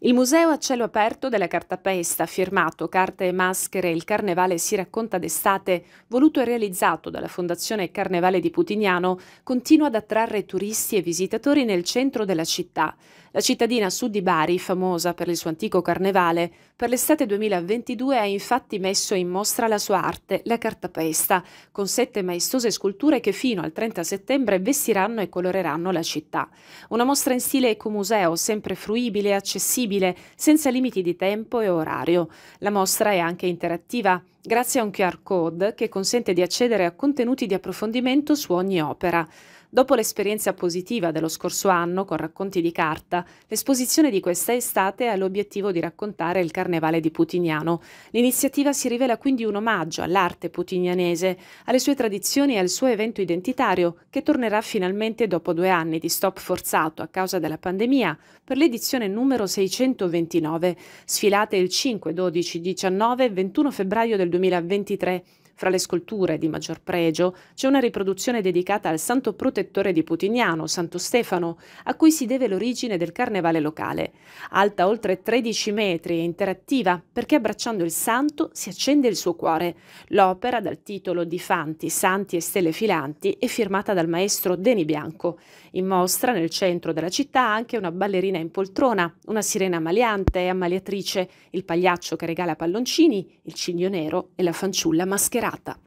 Il museo a cielo aperto della cartapesta, firmato Carte e maschere, il carnevale si racconta d'estate, voluto e realizzato dalla Fondazione Carnevale di Putignano, continua ad attrarre turisti e visitatori nel centro della città. La cittadina sud di Bari, famosa per il suo antico carnevale, per l'estate 2022 ha infatti messo in mostra la sua arte, la cartapesta, con sette maestose sculture che fino al 30 settembre vestiranno e coloreranno la città. Una mostra in stile ecomuseo, sempre fruibile e accessibile, senza limiti di tempo e orario. La mostra è anche interattiva grazie a un QR code che consente di accedere a contenuti di approfondimento su ogni opera. Dopo l'esperienza positiva dello scorso anno con racconti di carta, l'esposizione di questa estate ha l'obiettivo di raccontare il carnevale di Putignano. L'iniziativa si rivela quindi un omaggio all'arte putignanese, alle sue tradizioni e al suo evento identitario, che tornerà finalmente dopo due anni di stop forzato a causa della pandemia per l'edizione numero 629, sfilate il 5, 12, 19 e 21 febbraio del 2023 fra le sculture di maggior pregio c'è una riproduzione dedicata al santo protettore di Putignano, Santo Stefano, a cui si deve l'origine del carnevale locale. Alta oltre 13 metri e interattiva perché abbracciando il santo si accende il suo cuore. L'opera, dal titolo di Fanti, Santi e Stelle Filanti, è firmata dal maestro Deni Bianco. In mostra, nel centro della città, anche una ballerina in poltrona, una sirena maliante e ammaliatrice, il pagliaccio che regala palloncini, il cigno nero e la fanciulla mascherata serata.